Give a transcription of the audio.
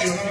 Krishna